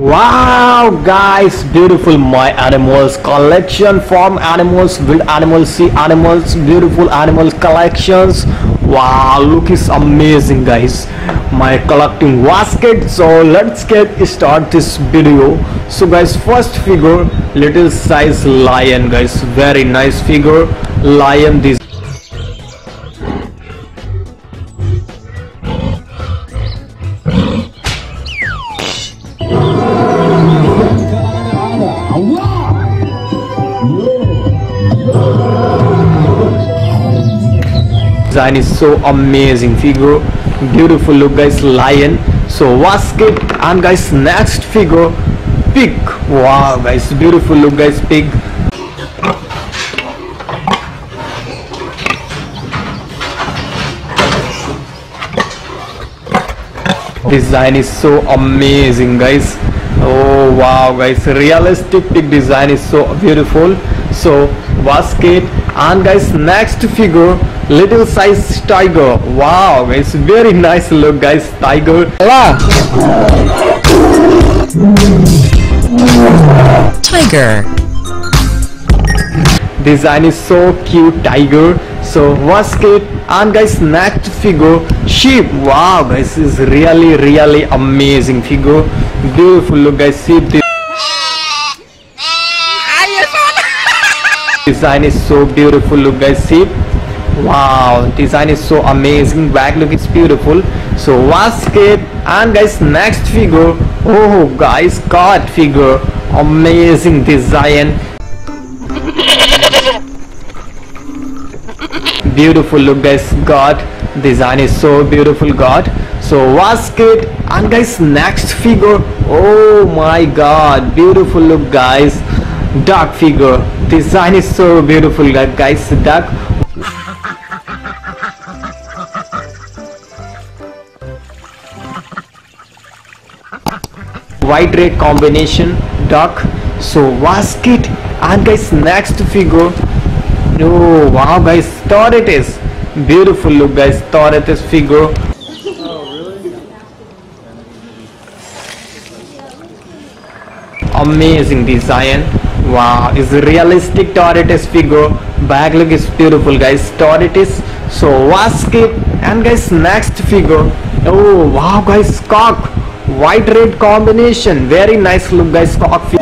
Wow guys, beautiful my animals collection from animals, wild animals, sea animals, beautiful animals collections. Wow, look is amazing guys. My collecting basket. So let's get start this video. So guys, first figure, little size lion guys, very nice figure. Lion this design is so amazing. Figure beautiful look guys lion. So basket and guys next figure pig. Wow guys beautiful look guys pig. Design is so amazing guys. Oh wow guys realistic pig design is so beautiful. So basket and guys next figure little size tiger. Wow guys very nice look guys tiger. Tiger. design is so cute tiger. So basket and guys next figure sheep. Wow guys is really really amazing figure. Beautiful look guys sheep design is so beautiful look guys see? Wow design is so amazing back look is beautiful. So basket and guys next figure. Oh guys cat figure. Amazing design. Beautiful look guys god. Design is so beautiful god. So basket and guys next figure. Oh my god beautiful look guys duck figure. Design is so beautiful gu- guys duck white red combination duck so basket and guys next figure. Oh wow guys tortoise beautiful look guys tortoise figure. Amazing design wow a realistic tortoise figure. Back look is beautiful guys. Tortoise so basket and guys next figure. Oh wow guys cock. White red combination. Very nice look guys cock figure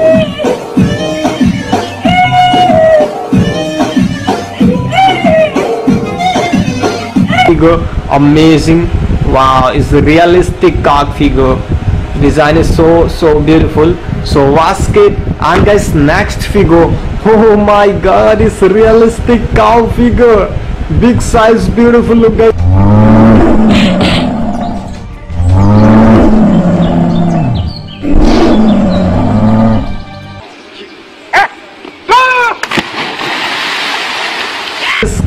figure amazing. Wow it's a realistic cock figure design is so so beautiful. So basket and guys next figure. Oh my god it's realistic cow figure. Big size beautiful look guys.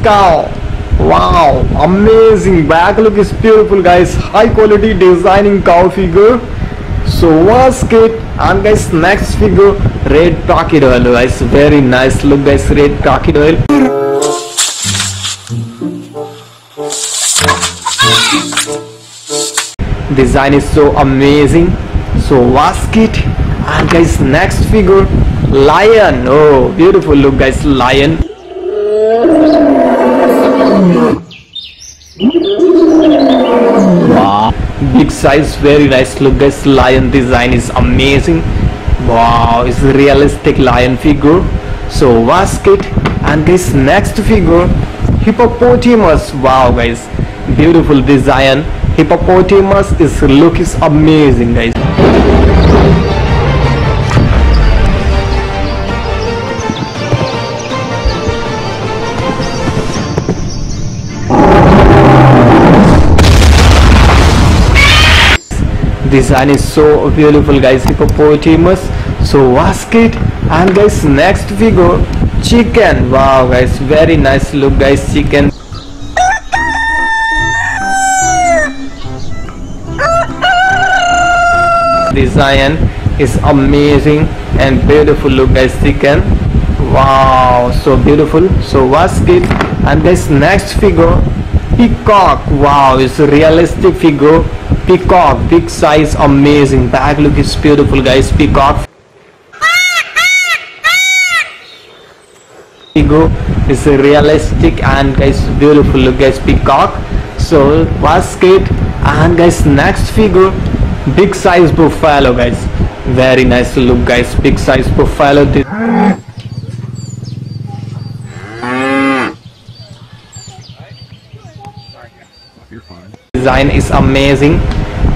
Cow wow amazing. Back look is beautiful guys. High quality designing cow figure so basket and guys next figure red crocodile guys very nice. Look guys red crocodile design is so amazing. So basket and guys next figure lion. Oh beautiful look guys lion. wow big size very nice look guys. Lion design is amazing. Wow it's a realistic lion figure. So basket and guys next figure hippopotamus. Wow guys. Beautiful design. Hippopotamus is look is amazing guys design is so beautiful guys. Hippopotamus. So basket. And guys next figure chicken. Wow guys. Very nice look guys. Chicken. Design is amazing and beautiful look guys. Chicken. Wow so beautiful. So basket. And guys next figure peacock. Wow it's a realistic figure peacock big size amazing. Back look is beautiful guys. Peacock. Ego is realistic and guys beautiful look guys. Peacock. So basket. And guys next figure. Big size buffalo guys. Very nice look guys. Big size buffalo. Design is amazing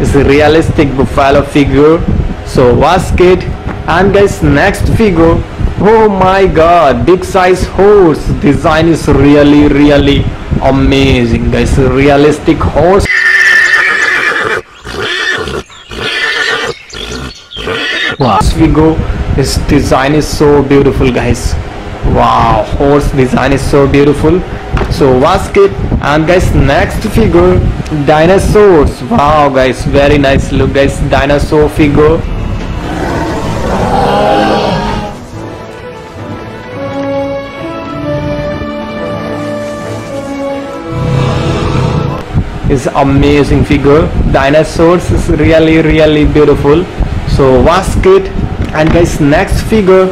it's a realistic buffalo figure. So basket. And guys next figure. Oh my god big size horse. Design is really really amazing guys. Realistic horse. Wow figure. This design is so beautiful guys. Wow horse design is so beautiful so basket and guys next figure dinosaurs. Wow guys very nice look guys dinosaur figure. Is amazing figure. Dinosaurs is really really beautiful. So basket and guys next figure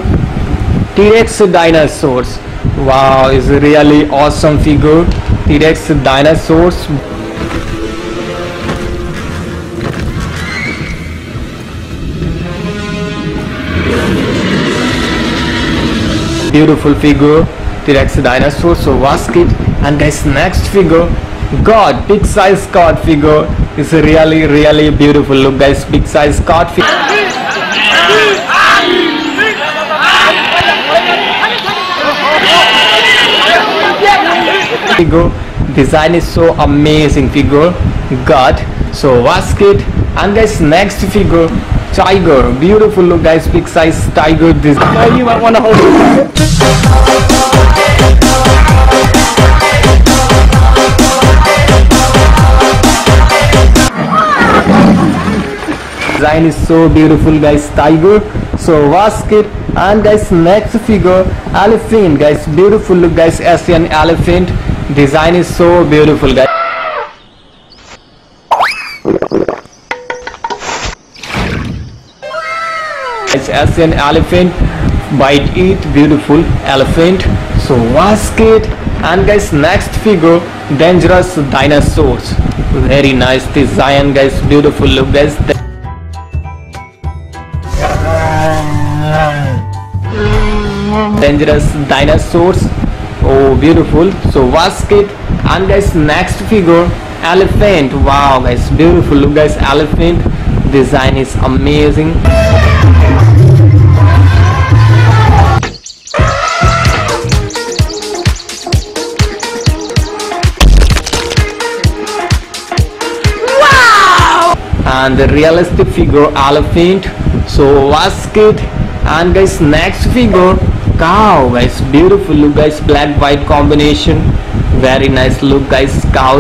T-Rex dinosaurs wow a really awesome figure. T-Rex dinosaurs. Beautiful figure. T-Rex dinosaur so basket and guys next figure. God big size god figure. Is really really beautiful look guys. Big size god figure figure. Design is so amazing figure. God. So basket. And guys next figure. Tiger. Beautiful look guys. Big size tiger design. You might want to hold it? Design is so beautiful guys. Tiger. So basket. And guys next figure. Elephant guys. Beautiful look guys. Asian elephant design is so beautiful guys. Guys, asian elephant bite eat beautiful elephant. So basket. And guys next figure dangerous dinosaurs. Very nice design guys. Beautiful look guys. Dangerous dinosaurs oh beautiful. So basket and guys next figure elephant. Wow guys beautiful. Look guys elephant design is amazing. Wow! And the realistic figure elephant. So basket and guys next figure cow guys. Beautiful look guys. Black white combination. Very nice look guys. Cow